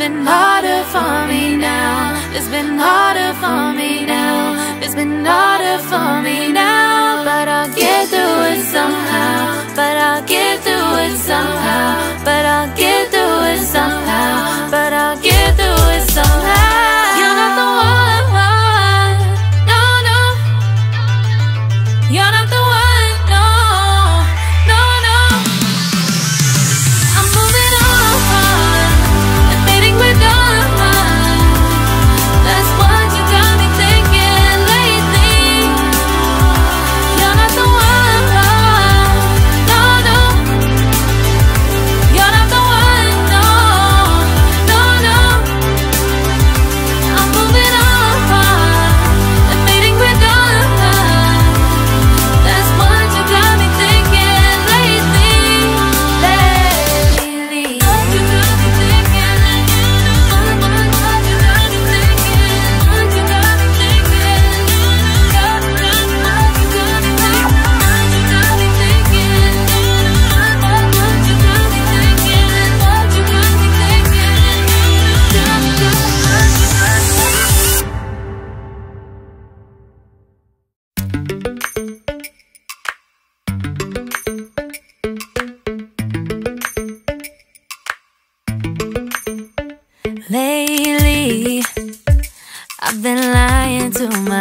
been harder for me now. It's been harder for me now. It's been harder for me now. But I'll get through it somehow. But I'll get through it somehow.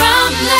from last.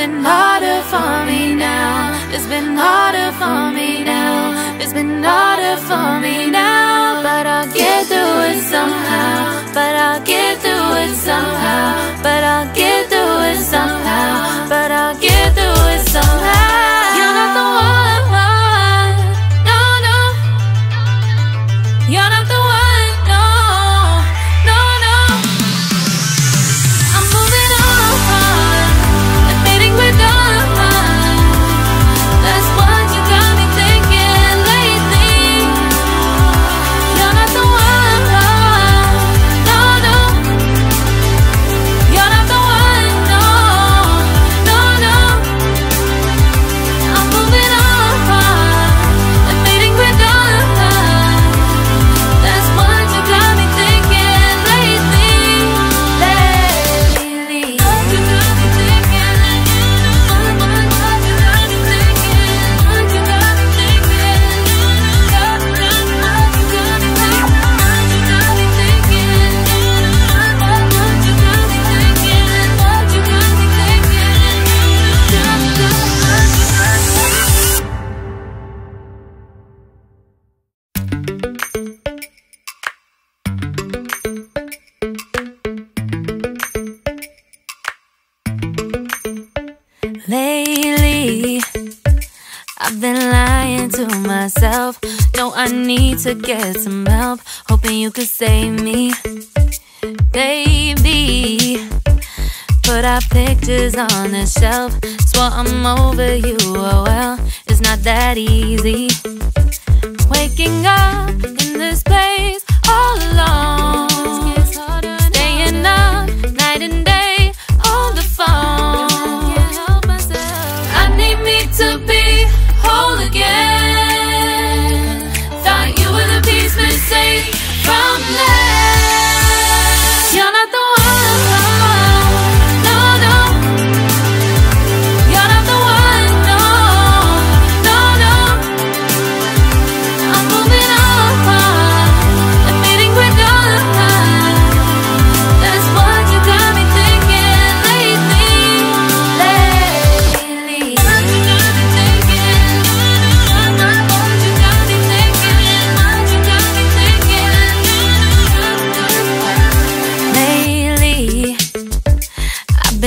been harder for me now. It's been harder for me now. It's been harder for me now. But I'll get through it somehow. But I'll get through it somehow. But I'll get through it somehow. I need to get some help. Hoping you could save me, baby. Put our pictures on the shelf. Swore I'm over you, oh well, it's not that easy. Waking up in this place